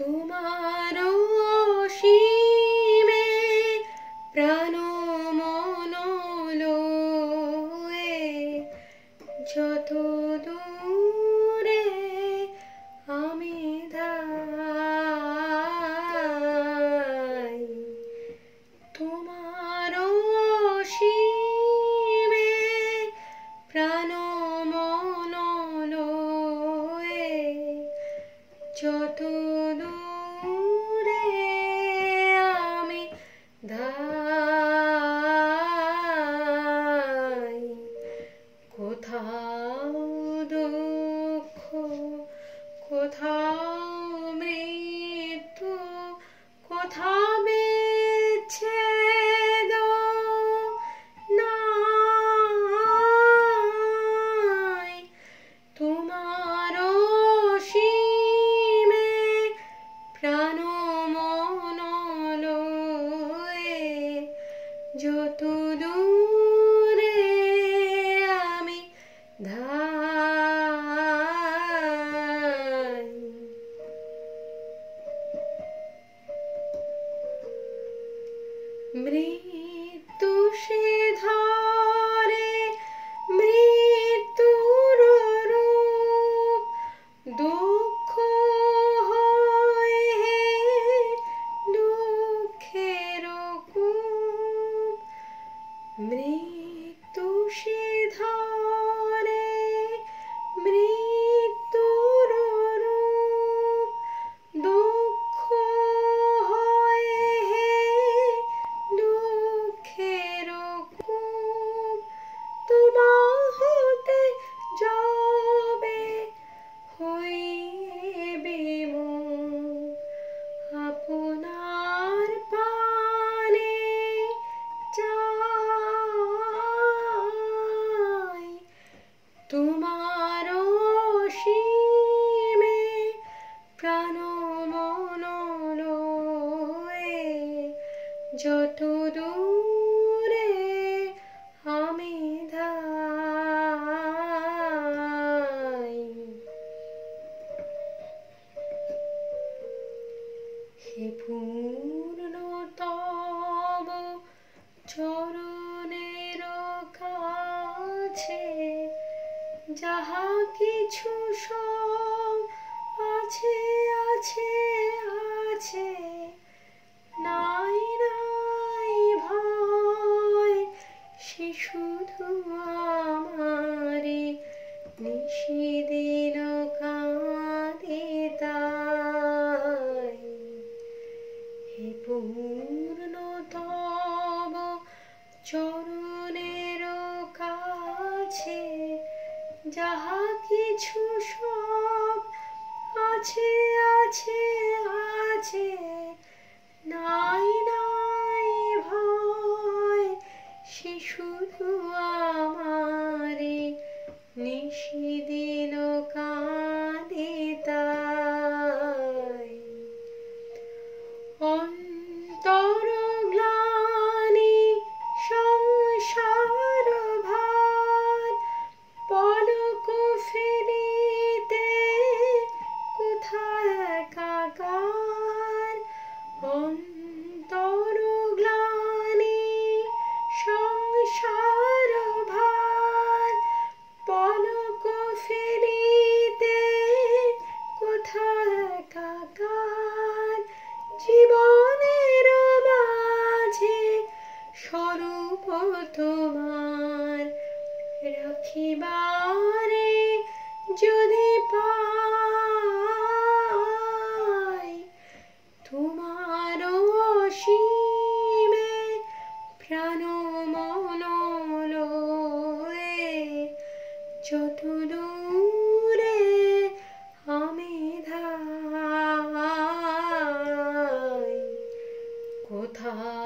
তোমার অসীমে প্রাণ মন যত দূরে আমি ধাই তোমার অসীমে প্রাণ মন যত 좋다. মৃত্যু সে ধরে মৃত্যুর রূপ দুঃখ হয়ে দুঃখের কূপ। মৃত্যু সে প্রাণ মন যত দূরে আমি ধাই। হে পূর্ণ তব চরণের কাছে যাহা পূর্ণ তব চরণের কাছে যাহা কিছু সব আছে আছে আছে, নাই নাই ভয় শিশু আমারে নিশিদিন কাঁদিতায় অন্য Toro. था